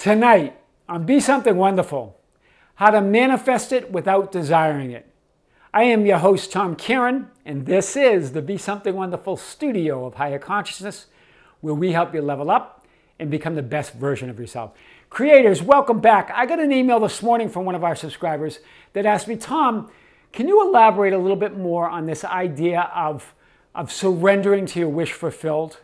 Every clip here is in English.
Tonight on Be Something Wonderful How to Manifest It Without Desiring It. I am your host, Tom Kearin, and this is the Be Something Wonderful studio of higher consciousness, where we help you level up and become the best version of yourself. Creators, welcome back. I got an email this morning from one of our subscribers that asked me, Tom, can you elaborate a little bit more on this idea of, of surrendering to your wish fulfilled?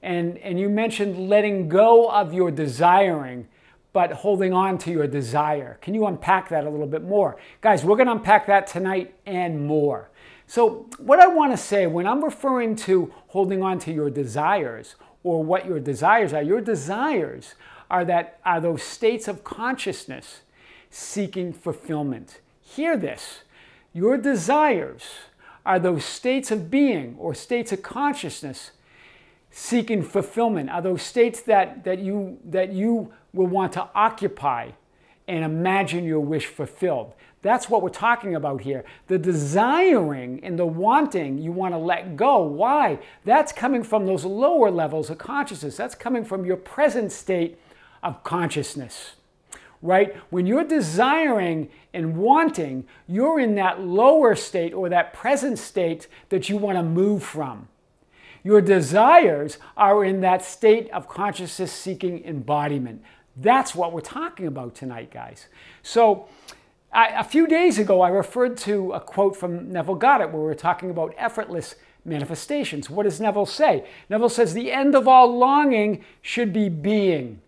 And, and you mentioned letting go of your desiring but holding on to your desire. Can you unpack that a little bit more? Guys, we're going to unpack that tonight and more. So, what I want to say when I'm referring to holding on to your desires or what your desires are, your desires are that are those states of consciousness seeking fulfillment. Hear this. Your desires are those states of being or states of consciousness seeking fulfillment, are those states that, that, you, that you will want to occupy and imagine your wish fulfilled. That's what we're talking about here. The desiring and the wanting you want to let go. Why? That's coming from those lower levels of consciousness. That's coming from your present state of consciousness. Right? When you're desiring and wanting, you're in that lower state or that present state that you want to move from. Your desires are in that state of consciousness seeking embodiment. That's what we're talking about tonight, guys. So, I, a few days ago, I referred to a quote from Neville Goddard where we are talking about effortless manifestations. What does Neville say? Neville says the end of all longing should be being.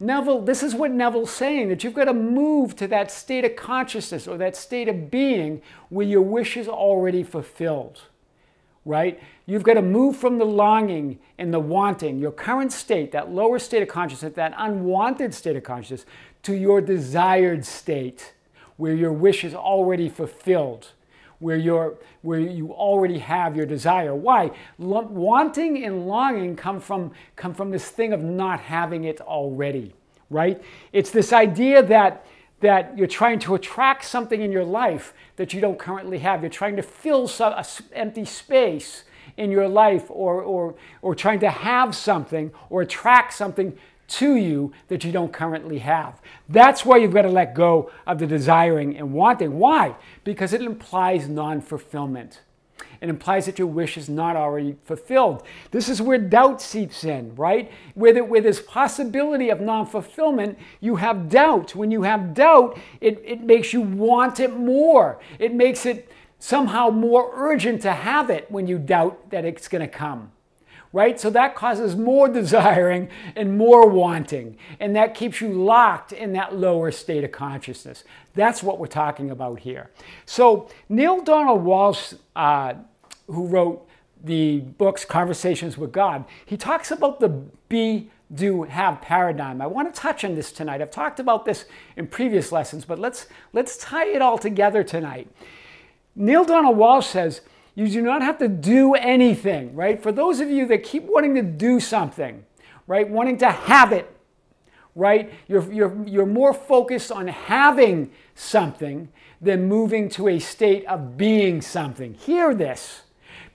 Neville, this is what Neville's saying that you've got to move to that state of consciousness or that state of being where your wish is already fulfilled right? You've got to move from the longing and the wanting, your current state, that lower state of consciousness, that unwanted state of consciousness, to your desired state where your wish is already fulfilled, where, you're, where you already have your desire. Why? Wanting and longing come from, come from this thing of not having it already, right? It's this idea that that you're trying to attract something in your life that you don't currently have. You're trying to fill some empty space in your life or, or, or trying to have something or attract something to you that you don't currently have. That's why you've got to let go of the desiring and wanting. Why? Because it implies non fulfillment. It implies that your wish is not already fulfilled. This is where doubt seeps in, right? Where, the, where there's possibility of non fulfillment, you have doubt. When you have doubt, it, it makes you want it more. It makes it somehow more urgent to have it when you doubt that it's going to come right? So that causes more desiring and more wanting, and that keeps you locked in that lower state of consciousness. That's what we're talking about here. So Neale Donald Walsch uh, who wrote the books Conversations with God, he talks about the be, do, have paradigm. I want to touch on this tonight. I've talked about this in previous lessons, but let's, let's tie it all together tonight. Neale Donald Walsch says, you do not have to do anything, right? For those of you that keep wanting to do something, right, wanting to have it, right, you're, you're, you're more focused on having something than moving to a state of being something. Hear this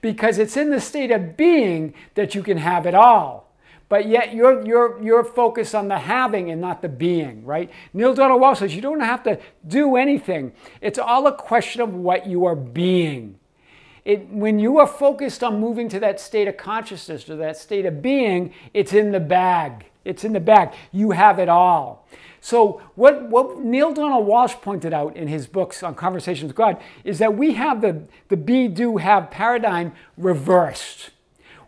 because it's in the state of being that you can have it all. But yet you're, you're, you're focused on the having and not the being, right? Neale Donald Walsch says you don't have to do anything. It's all a question of what you are being. It, when you are focused on moving to that state of consciousness or that state of being, it's in the bag. It's in the bag. You have it all. So, what, what Neale Donald Walsch pointed out in his books on Conversations with God is that we have the, the be, do, have paradigm reversed.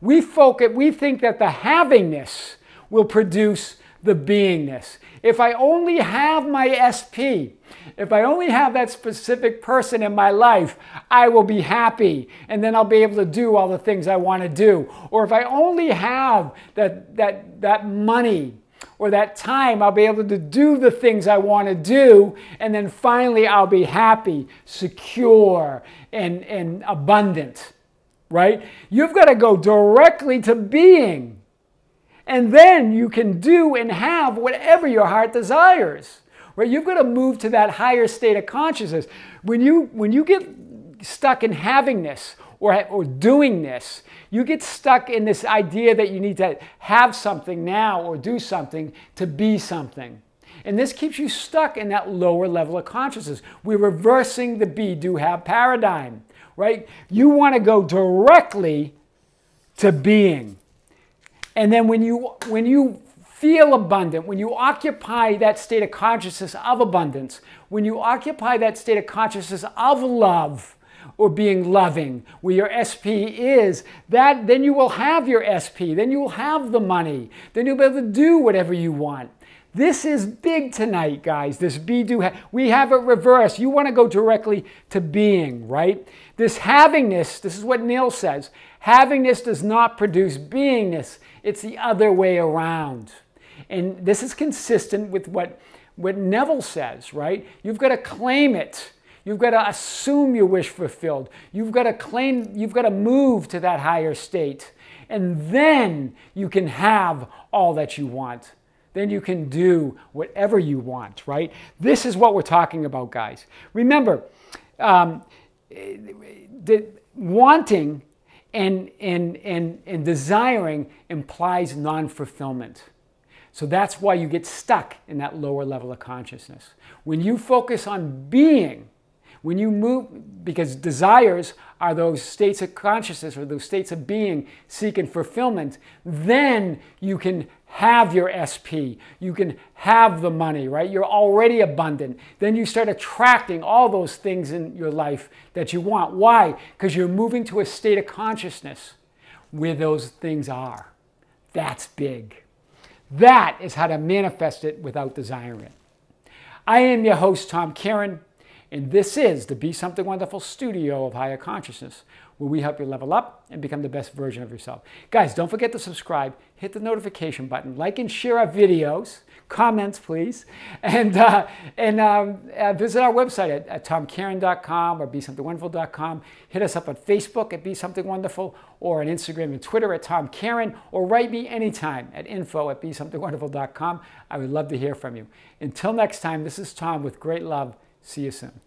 We, focus, we think that the havingness will produce the beingness. If I only have my SP, if I only have that specific person in my life, I will be happy and then I'll be able to do all the things I want to do. Or if I only have that, that, that money or that time, I'll be able to do the things I want to do, and then finally I'll be happy, secure, and, and abundant, right? You've got to go directly to being, and then you can do and have whatever your heart desires, right? You've got to move to that higher state of consciousness. When you, when you get stuck in havingness or, or doing this, you get stuck in this idea that you need to have something now or do something to be something. And this keeps you stuck in that lower level of consciousness. We're reversing the be, do, have paradigm, right? You want to go directly to being. And then when you, when you feel abundant, when you occupy that state of consciousness of abundance, when you occupy that state of consciousness of love, or being loving, where your SP is, that then you will have your SP, then you will have the money, then you'll be able to do whatever you want. This is big tonight, guys. This be do ha- we have it reversed. You want to go directly to being, right? This havingness, this is what Neale says. Havingness does not produce beingness. It's the other way around. And this is consistent with what, what Neville says, right? You've got to claim it. You've got to assume your wish fulfilled. You've got to claim, you've got to move to that higher state. And then you can have all that you want. Then you can do whatever you want, right? This is what we're talking about, guys. Remember, um, the, wanting and, and, and, and desiring implies non fulfillment. So that's why you get stuck in that lower level of consciousness. When you focus on being, when you move, because desires are those states of consciousness or those states of being seeking fulfillment, then you can have your SP. You can have the money, right? You're already abundant. Then you start attracting all those things in your life that you want. Why? Because you're moving to a state of consciousness where those things are. That's big. That is how to manifest it without desiring it. I am your host, Tom Kearin. And this is the Be Something Wonderful studio of higher consciousness, where we help you level up and become the best version of yourself. Guys, don't forget to subscribe, hit the notification button, like and share our videos, comments, please, and, uh, and um, uh, visit our website at, at tomkearin.com or besomethingwonderful.com. Hit us up on Facebook at Be Something Wonderful or on Instagram and Twitter at Tom Kearin or write me anytime at info at besomethingwonderful.com. I would love to hear from you. Until next time, this is Tom with great love See you soon.